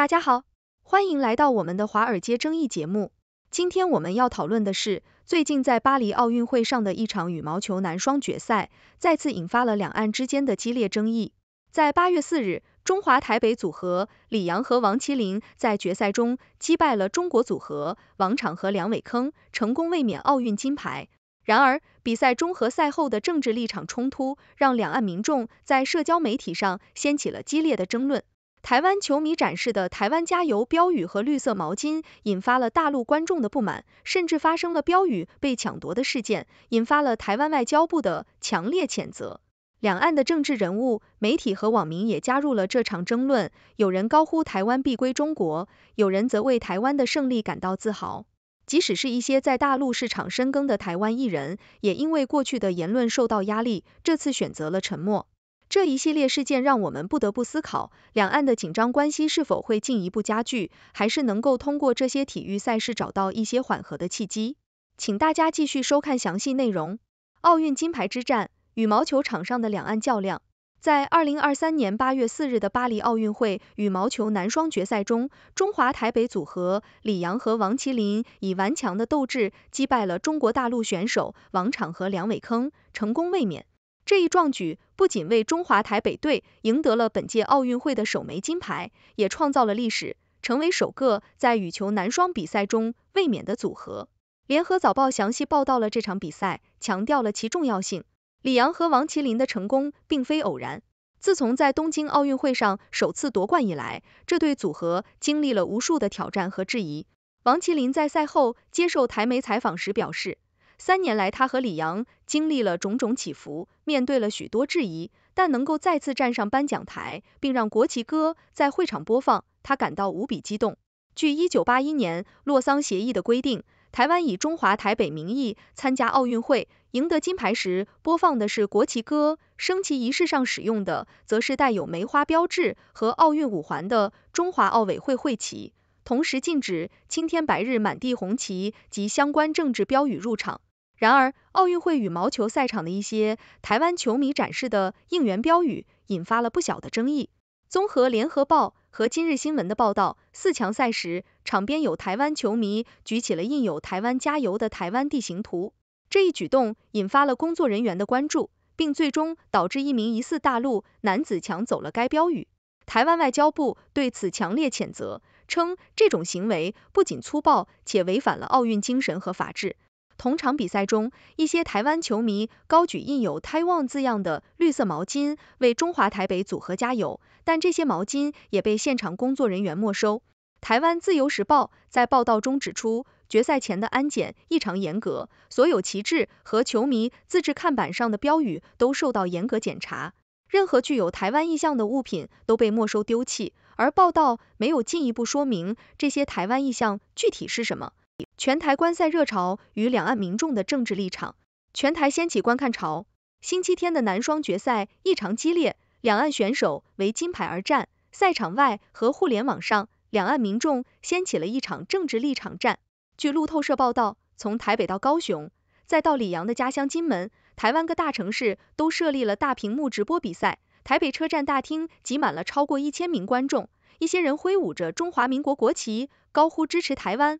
大家好，欢迎来到我们的华尔街争议节目。今天我们要讨论的是，最近在巴黎奥运会上的一场羽毛球男双决赛，再次引发了两岸之间的激烈争议。在八月四日，中华台北组合李阳和王麒麟在决赛中击败了中国组合王昶和梁伟铿，成功卫冕奥运金牌。然而，比赛中和赛后的政治立场冲突，让两岸民众在社交媒体上掀起了激烈的争论。台湾球迷展示的“台湾加油”标语和绿色毛巾，引发了大陆观众的不满，甚至发生了标语被抢夺的事件，引发了台湾外交部的强烈谴责。两岸的政治人物、媒体和网民也加入了这场争论，有人高呼台湾必归中国，有人则为台湾的胜利感到自豪。即使是一些在大陆市场深耕的台湾艺人，也因为过去的言论受到压力，这次选择了沉默。这一系列事件让我们不得不思考，两岸的紧张关系是否会进一步加剧，还是能够通过这些体育赛事找到一些缓和的契机？请大家继续收看详细内容。奥运金牌之战，羽毛球场上的两岸较量。在二零二三年八月四日的巴黎奥运会羽毛球男双决赛中，中华台北组合李阳和王麒麟以顽强的斗志击败了中国大陆选手王昶和梁伟铿，成功卫冕。这一壮举不仅为中华台北队赢得了本届奥运会的首枚金牌，也创造了历史，成为首个在羽球男双比赛中卫冕的组合。联合早报详细报道了这场比赛，强调了其重要性。李阳和王麒麟的成功并非偶然，自从在东京奥运会上首次夺冠以来，这对组合经历了无数的挑战和质疑。王麒麟在赛后接受台媒采访时表示。三年来，他和李阳经历了种种起伏，面对了许多质疑，但能够再次站上颁奖台，并让国旗歌在会场播放，他感到无比激动。据一九八一年洛桑协议的规定，台湾以中华台北名义参加奥运会，赢得金牌时播放的是国旗歌，升旗仪式上使用的则是带有梅花标志和奥运五环的中华奥委会会旗，同时禁止青天白日满地红旗及相关政治标语入场。然而，奥运会羽毛球赛场的一些台湾球迷展示的应援标语引发了不小的争议。综合联合报和今日新闻的报道，四强赛时，场边有台湾球迷举起了印有“台湾加油”的台湾地形图，这一举动引发了工作人员的关注，并最终导致一名疑似大陆男子抢走了该标语。台湾外交部对此强烈谴责，称这种行为不仅粗暴，且违反了奥运精神和法治。同场比赛中，一些台湾球迷高举印有 “Taiwan” 字样的绿色毛巾，为中华台北组合加油，但这些毛巾也被现场工作人员没收。台湾自由时报在报道中指出，决赛前的安检异常严格，所有旗帜和球迷自制看板上的标语都受到严格检查，任何具有台湾意象的物品都被没收丢弃。而报道没有进一步说明这些台湾意象具体是什么。全台观赛热潮与两岸民众的政治立场，全台掀起观看潮。星期天的男双决赛异常激烈，两岸选手为金牌而战。赛场外和互联网上，两岸民众掀起了一场政治立场战。据路透社报道，从台北到高雄，再到李阳的家乡金门，台湾各大城市都设立了大屏幕直播比赛。台北车站大厅挤满了超过一千名观众，一些人挥舞着中华民国国旗，高呼支持台湾。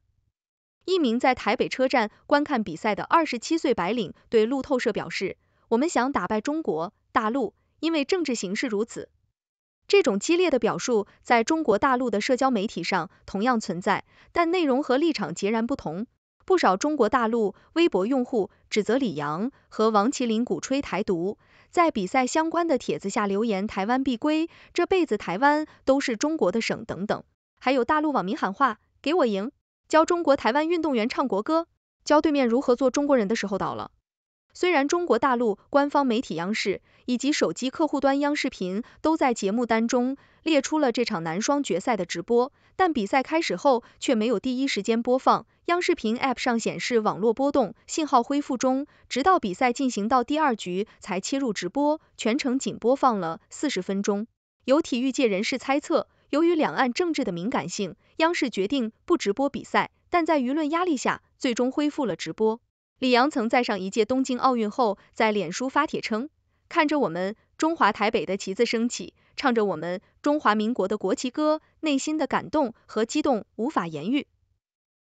一名在台北车站观看比赛的二十七岁白领对路透社表示：“我们想打败中国大陆，因为政治形势如此。”这种激烈的表述在中国大陆的社交媒体上同样存在，但内容和立场截然不同。不少中国大陆微博用户指责李阳和王麒麟鼓吹台独，在比赛相关的帖子下留言“台湾必归”，这辈子台湾都是中国的省等等。还有大陆网民喊话：“给我赢！”教中国台湾运动员唱国歌，教对面如何做中国人的时候到了。虽然中国大陆官方媒体央视以及手机客户端央视频都在节目单中列出了这场男双决赛的直播，但比赛开始后却没有第一时间播放。央视频 App 上显示网络波动，信号恢复中，直到比赛进行到第二局才切入直播，全程仅播放了四十分钟。有体育界人士猜测。由于两岸政治的敏感性，央视决定不直播比赛，但在舆论压力下，最终恢复了直播。李阳曾在上一届东京奥运后，在脸书发帖称：“看着我们中华台北的旗子升起，唱着我们中华民国的国旗歌，内心的感动和激动无法言喻。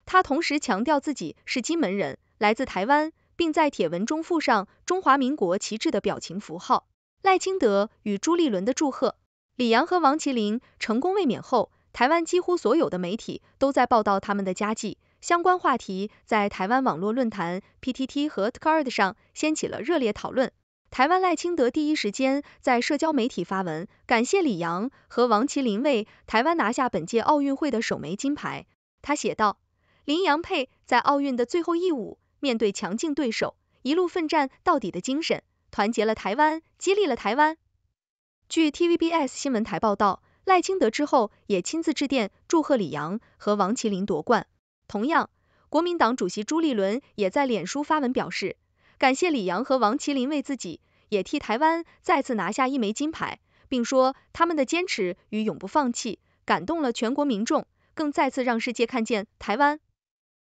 他同时强调自己是金门人，来自台湾，并在帖文中附上中华民国旗帜的表情符号。赖清德与朱立伦的祝贺，李阳和王麒麟成功卫冕后，台湾几乎所有的媒体都在报道他们的佳绩。相关话题在台湾网络论坛 PTT 和 t c a r d 上掀起了热烈讨论。台湾赖清德第一时间在社交媒体发文，感谢李阳和王麒麟为台湾拿下本届奥运会的首枚金牌。他写道：“林洋配在奥运的最后一舞，面对强劲对手，一路奋战到底的精神，团结了台湾，激励了台湾。”据 TVBS 新闻台报道，赖清德之后也亲自致电祝贺李阳和王麒麟夺冠。同样，国民党主席朱立伦也在脸书发文表示，感谢李阳和王麒麟为自己，也替台湾再次拿下一枚金牌，并说他们的坚持与永不放弃感动了全国民众，更再次让世界看见台湾。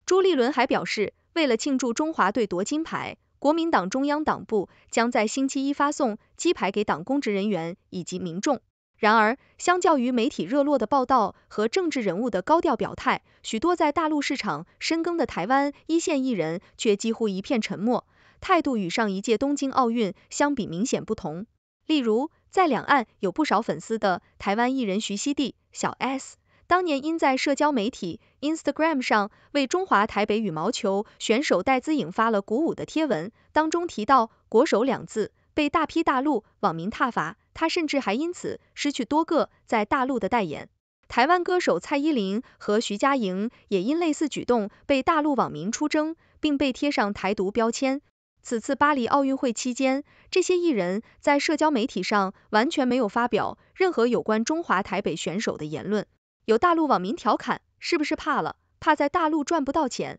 朱立伦还表示，为了庆祝中华队夺金牌，国民党中央党部将在星期一发送鸡排给党公职人员以及民众。然而，相较于媒体热络的报道和政治人物的高调表态，许多在大陆市场深耕的台湾一线艺人却几乎一片沉默，态度与上一届东京奥运相比明显不同。例如，在两岸有不少粉丝的台湾艺人徐熙娣小 S，当年因在社交媒体 Instagram 上为中华台北羽毛球选手戴资颖发了鼓舞的贴文，当中提到“国手”两字，被大批大陆网民挞伐。他甚至还因此失去多个在大陆的代言。台湾歌手蔡依林和徐佳莹也因类似举动被大陆网民出征，并被贴上台独标签。此次巴黎奥运会期间，这些艺人在社交媒体上完全没有发表任何有关中华台北选手的言论。有大陆网民调侃，是不是怕了？怕在大陆赚不到钱？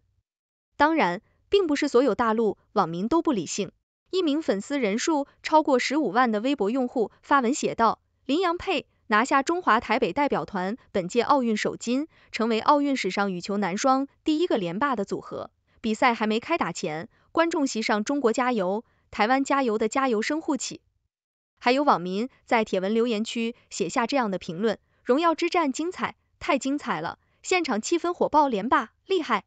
当然，并不是所有大陆网民都不理性。一名粉丝人数超过十五万的微博用户发文写道：“林洋配拿下中华台北代表团本届奥运首金，成为奥运史上羽球男双第一个连霸的组合。比赛还没开打前，观众席上‘中国加油，台湾加油’的加油声互起。”还有网民在帖文留言区写下这样的评论：“荣耀之战精彩，太精彩了！现场气氛火爆，连霸厉害！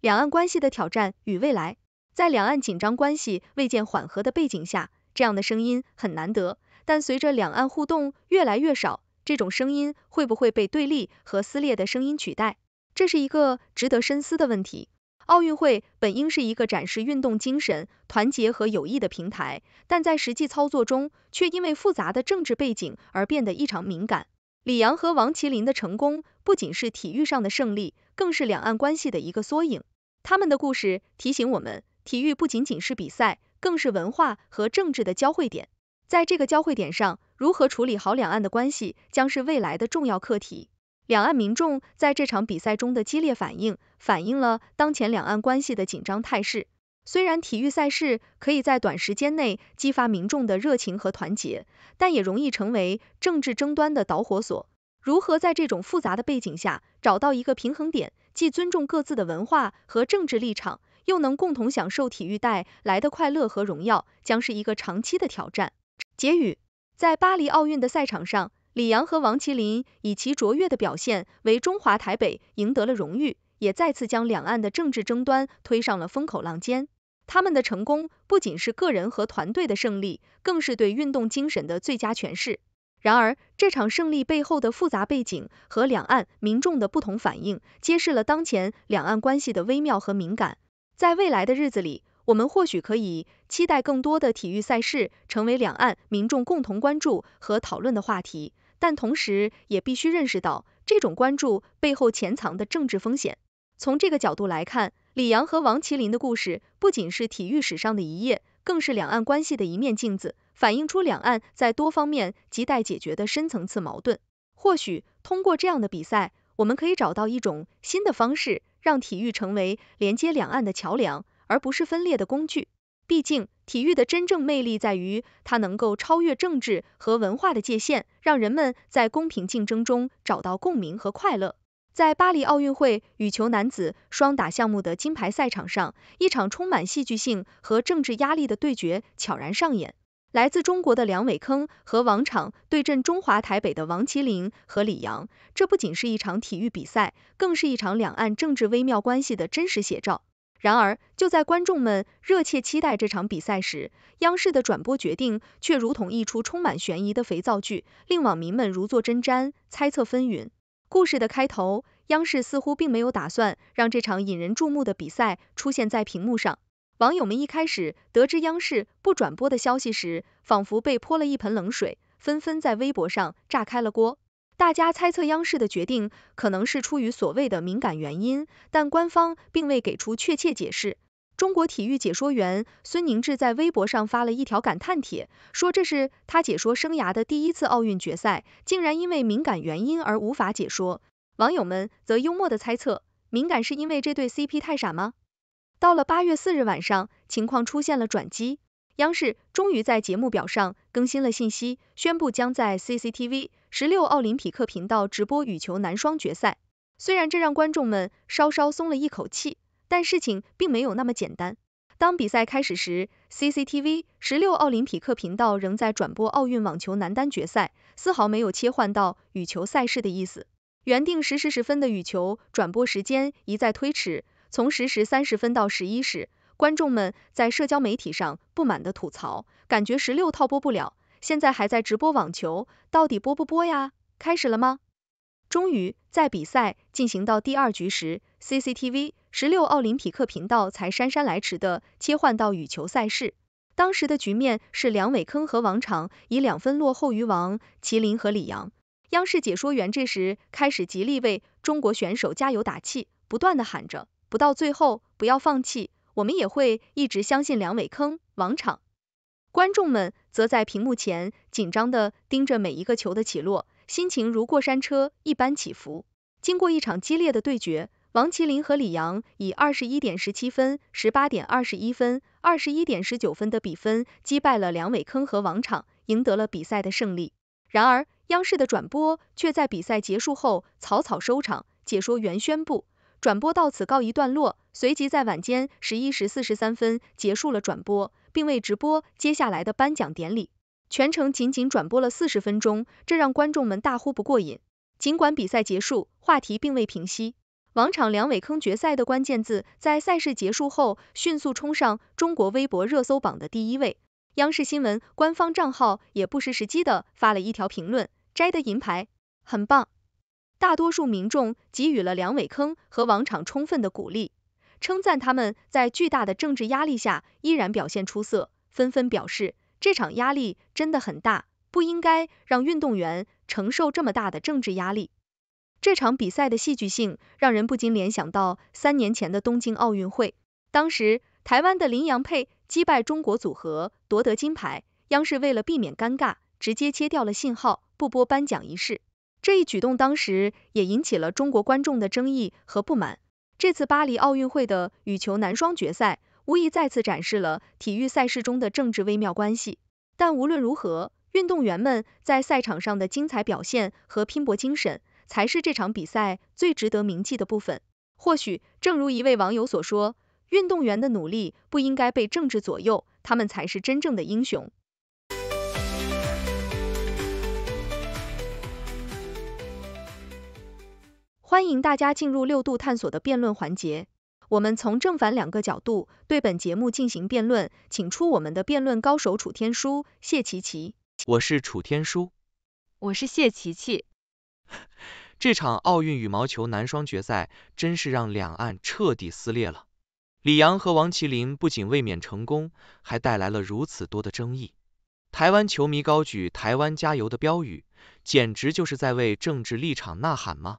两岸关系的挑战与未来。”在两岸紧张关系未见缓和的背景下，这样的声音很难得。但随着两岸互动越来越少，这种声音会不会被对立和撕裂的声音取代？这是一个值得深思的问题。奥运会本应是一个展示运动精神、团结和友谊的平台，但在实际操作中，却因为复杂的政治背景而变得异常敏感。李阳和王麒麟的成功，不仅是体育上的胜利，更是两岸关系的一个缩影。他们的故事提醒我们。体育不仅仅是比赛，更是文化和政治的交汇点。在这个交汇点上，如何处理好两岸的关系，将是未来的重要课题。两岸民众在这场比赛中的激烈反应，反映了当前两岸关系的紧张态势。虽然体育赛事可以在短时间内激发民众的热情和团结，但也容易成为政治争端的导火索。如何在这种复杂的背景下找到一个平衡点，既尊重各自的文化和政治立场？又能共同享受体育带来的快乐和荣耀，将是一个长期的挑战。结语：在巴黎奥运的赛场上，李阳和王麒麟以其卓越的表现为中华台北赢得了荣誉，也再次将两岸的政治争端推上了风口浪尖。他们的成功不仅是个人和团队的胜利，更是对运动精神的最佳诠释。然而，这场胜利背后的复杂背景和两岸民众的不同反应，揭示了当前两岸关系的微妙和敏感。在未来的日子里，我们或许可以期待更多的体育赛事成为两岸民众共同关注和讨论的话题，但同时也必须认识到这种关注背后潜藏的政治风险。从这个角度来看，李阳和王麒麟的故事不仅是体育史上的一页，更是两岸关系的一面镜子，反映出两岸在多方面亟待解决的深层次矛盾。或许通过这样的比赛，我们可以找到一种新的方式。让体育成为连接两岸的桥梁，而不是分裂的工具。毕竟，体育的真正魅力在于它能够超越政治和文化的界限，让人们在公平竞争中找到共鸣和快乐。在巴黎奥运会羽球男子双打项目的金牌赛场上，一场充满戏剧性和政治压力的对决悄然上演。来自中国的梁伟铿和王昶对阵中华台北的王麒麟和李洋，这不仅是一场体育比赛，更是一场两岸政治微妙关系的真实写照。然而，就在观众们热切期待这场比赛时，央视的转播决定却如同一出充满悬疑的肥皂剧，令网民们如坐针毡，猜测纷纭。故事的开头，央视似乎并没有打算让这场引人注目的比赛出现在屏幕上。网友们一开始得知央视不转播的消息时，仿佛被泼了一盆冷水，纷纷在微博上炸开了锅。大家猜测央视的决定可能是出于所谓的敏感原因，但官方并未给出确切解释。中国体育解说员孙宁志在微博上发了一条感叹帖，说这是他解说生涯的第一次奥运决赛，竟然因为敏感原因而无法解说。网友们则幽默的猜测，敏感是因为这对 CP 太傻吗？到了八月四日晚上，情况出现了转机。央视终于在节目表上更新了信息，宣布将在 CCTV 十六奥林匹克频道直播羽球男双决赛。虽然这让观众们稍稍松了一口气，但事情并没有那么简单。当比赛开始时，CCTV 十六奥林匹克频道仍在转播奥运网球男单决赛，丝毫没有切换到羽球赛事的意思。原定十时十分的羽球转播时间一再推迟。从十时三十分到十一时，观众们在社交媒体上不满的吐槽，感觉十六套播不了，现在还在直播网球，到底播不播呀？开始了吗？终于在比赛进行到第二局时，CCTV 十六奥林匹克频道才姗姗来迟的切换到羽球赛事。当时的局面是梁伟铿和王昶以两分落后于王麒麟和李洋。央视解说员这时开始极力为中国选手加油打气，不断的喊着。不到最后，不要放弃，我们也会一直相信梁伟铿、王昶。观众们则在屏幕前紧张的盯着每一个球的起落，心情如过山车一般起伏。经过一场激烈的对决，王麒麟和李阳以二十一点十七分、十八点二十一分、二十一点十九分的比分击败了梁伟铿和王昶，赢得了比赛的胜利。然而，央视的转播却在比赛结束后草草收场，解说员宣布。转播到此告一段落，随即在晚间十一时四十三分结束了转播，并未直播接下来的颁奖典礼。全程仅仅转播了四十分钟，这让观众们大呼不过瘾。尽管比赛结束，话题并未平息。王昶梁伟铿决赛的关键字在赛事结束后迅速冲上中国微博热搜榜的第一位。央视新闻官方账号也不失时机的发了一条评论：摘的银牌很棒。大多数民众给予了梁伟铿和王昶充分的鼓励，称赞他们在巨大的政治压力下依然表现出色，纷纷表示这场压力真的很大，不应该让运动员承受这么大的政治压力。这场比赛的戏剧性让人不禁联想到三年前的东京奥运会，当时台湾的林洋配击败中国组合夺得金牌，央视为了避免尴尬，直接切掉了信号，不播颁奖仪式。这一举动当时也引起了中国观众的争议和不满。这次巴黎奥运会的羽球男双决赛，无疑再次展示了体育赛事中的政治微妙关系。但无论如何，运动员们在赛场上的精彩表现和拼搏精神，才是这场比赛最值得铭记的部分。或许，正如一位网友所说，运动员的努力不应该被政治左右，他们才是真正的英雄。欢迎大家进入六度探索的辩论环节，我们从正反两个角度对本节目进行辩论，请出我们的辩论高手楚天舒、谢琪琪。我是楚天舒，我是谢琪琪。这场奥运羽毛球男双决赛真是让两岸彻底撕裂了。李阳和王麒麟不仅卫冕成功，还带来了如此多的争议。台湾球迷高举“台湾加油”的标语，简直就是在为政治立场呐喊吗？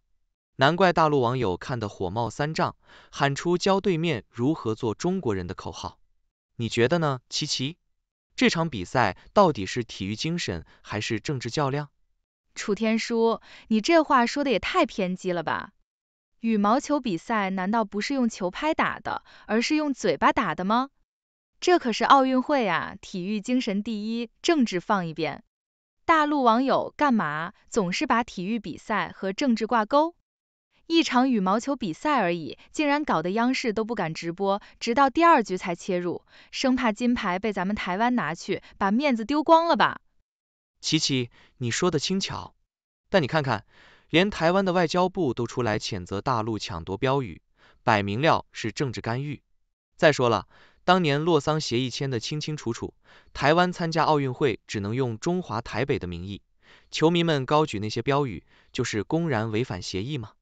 难怪大陆网友看得火冒三丈，喊出教对面如何做中国人的口号。你觉得呢，琪琪？这场比赛到底是体育精神还是政治较量？楚天舒，你这话说的也太偏激了吧？羽毛球比赛难道不是用球拍打的，而是用嘴巴打的吗？这可是奥运会啊，体育精神第一，政治放一边。大陆网友干嘛总是把体育比赛和政治挂钩？一场羽毛球比赛而已，竟然搞得央视都不敢直播，直到第二局才切入，生怕金牌被咱们台湾拿去，把面子丢光了吧？琪琪，你说的轻巧，但你看看，连台湾的外交部都出来谴责大陆抢夺标语，摆明了是政治干预。再说了，当年洛桑协议签的清清楚楚，台湾参加奥运会只能用中华台北的名义，球迷们高举那些标语，就是公然违反协议吗？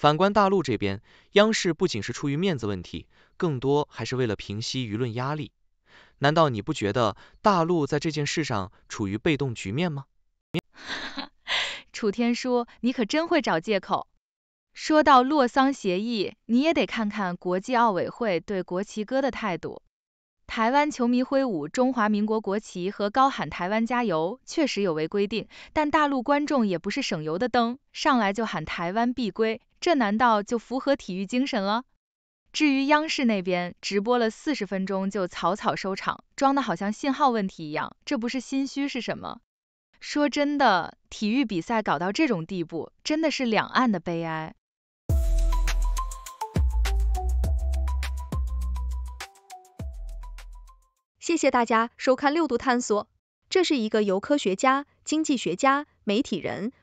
反观大陆这边，央视不仅是出于面子问题，更多还是为了平息舆论压力。难道你不觉得大陆在这件事上处于被动局面吗？楚天舒，你可真会找借口。说到洛桑协议，你也得看看国际奥委会对国旗歌的态度。台湾球迷挥舞中华民国国旗和高喊台湾加油，确实有违规定，但大陆观众也不是省油的灯，上来就喊台湾必归。这难道就符合体育精神了？至于央视那边直播了四十分钟就草草收场，装的好像信号问题一样，这不是心虚是什么？说真的，体育比赛搞到这种地步，真的是两岸的悲哀。谢谢大家收看六度探索，这是一个由科学家、经济学家、媒体人。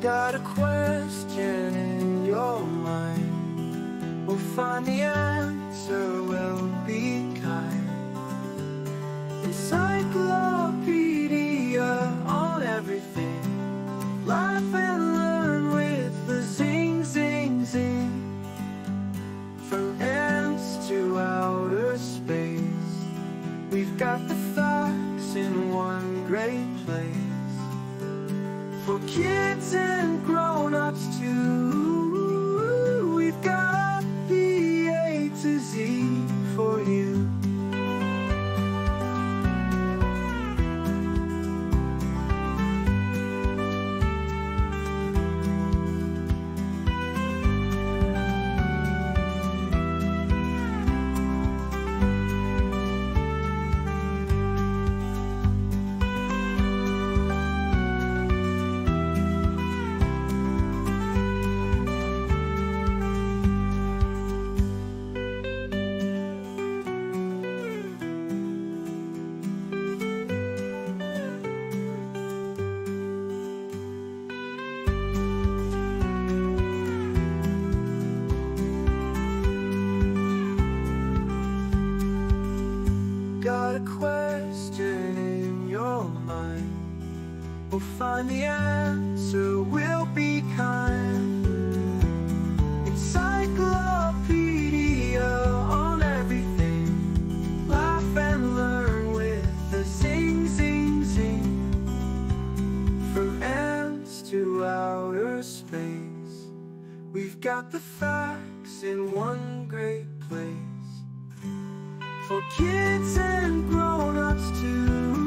Got a question in your mind. We'll find the answer, outer space We've got the facts in one great place. For kids and grown-ups too